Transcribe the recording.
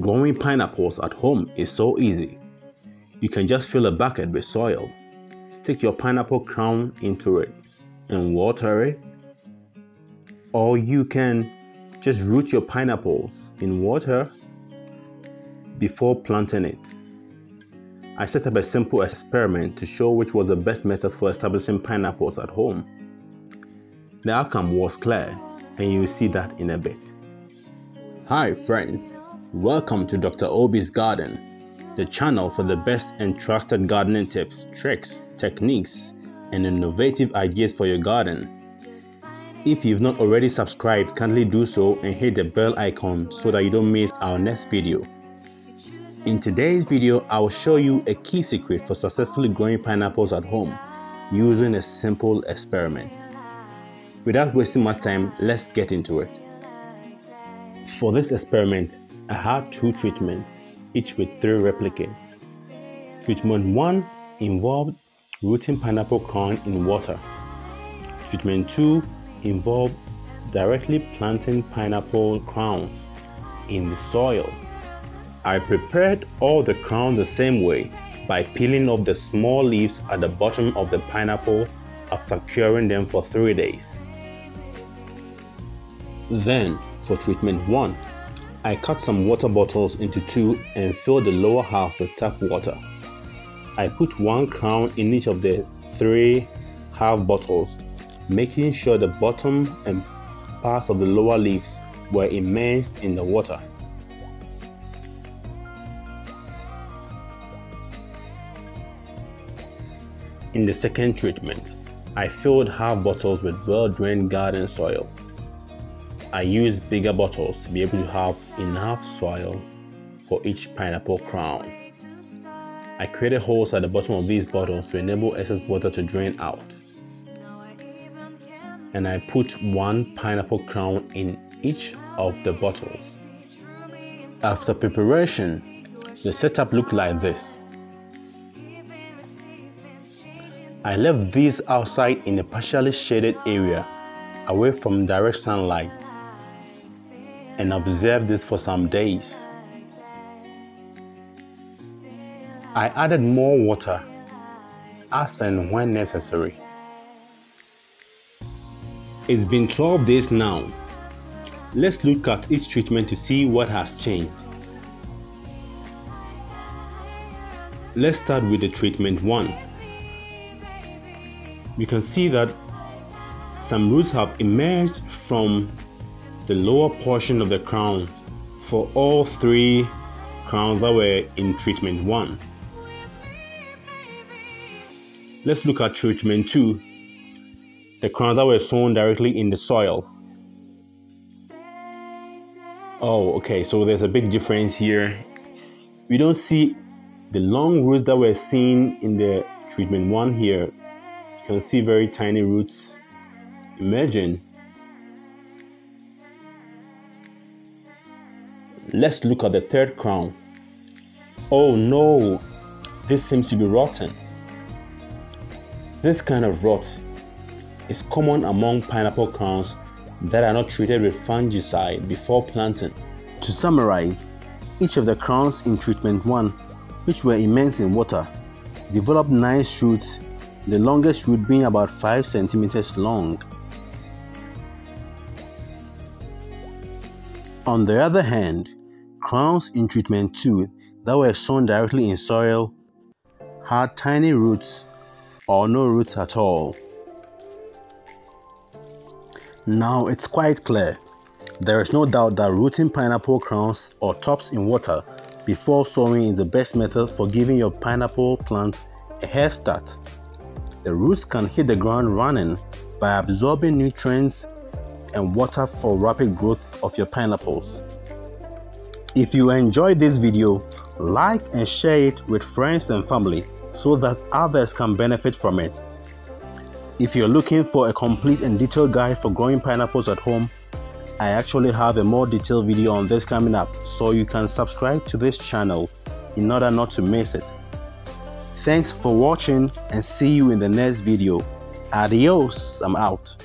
Growing pineapples at home is so easy. You can just fill a bucket with soil, stick your pineapple crown into it, and water it. Or you can just root your pineapples in water before planting it. I set up a simple experiment to show which was the best method for establishing pineapples at home. The outcome was clear, and you'll see that in a bit. Hi, friends. Welcome to Dr. Obi's Garden, the channel for the best and trusted gardening tips, tricks, techniques, and innovative ideas for your garden. If you've not already subscribed, kindly do so and hit the bell icon so that you don't miss our next video. In today's video, I will show you a key secret for successfully growing pineapples at home using a simple experiment. Without wasting much time, let's get into it. For this experiment, I had two treatments, each with three replicates. Treatment 1 involved rooting pineapple crown in water. Treatment 2 involved directly planting pineapple crowns in the soil. I prepared all the crowns the same way by peeling off the small leaves at the bottom of the pineapple after curing them for 3 days. Then, for treatment 1, I cut some water bottles into two and filled the lower half with tap water. I put one crown in each of the three half bottles, making sure the bottom and parts of the lower leaves were immersed in the water. In the second treatment, I filled half bottles with well-drained garden soil. I use bigger bottles to be able to have enough soil for each pineapple crown. I created holes at the bottom of these bottles to enable excess water to drain out. And I put one pineapple crown in each of the bottles. After preparation, the setup looked like this. I left these outside in a partially shaded area away from direct sunlight and observed this for some days. I added more water as and when necessary. It's been 12 days now. Let's look at each treatment to see what has changed. Let's start with the treatment 1. You can see that some roots have emerged from the lower portion of the crown for all three crowns that were in treatment 1. Let's look at treatment 2, the crowns that were sown directly in the soil. Oh, okay, so there's a big difference here. We don't see the long roots that were seen in the treatment 1 here. You can see very tiny roots emerging Let's look at the third crown. Oh no, this seems to be rotten. This kind of rot is common among pineapple crowns that are not treated with fungicide before planting. To summarize, each of the crowns in treatment 1, which were immersed in water, developed nice shoots, the longest root being about 5 centimeters long. On the other hand, Crowns in treatment 2 that were sown directly in soil had tiny roots or no roots at all. Now it's quite clear. There is no doubt that rooting pineapple crowns or tops in water before sowing is the best method for giving your pineapple plant a head start. The roots can hit the ground running by absorbing nutrients and water for rapid growth of your pineapples. If you enjoyed this video, like and share it with friends and family so that others can benefit from it. If you're looking for a complete and detailed guide for growing pineapples at home, I actually have a more detailed video on this coming up so you can subscribe to this channel in order not to miss it. Thanks for watching and see you in the next video. Adios, I'm out.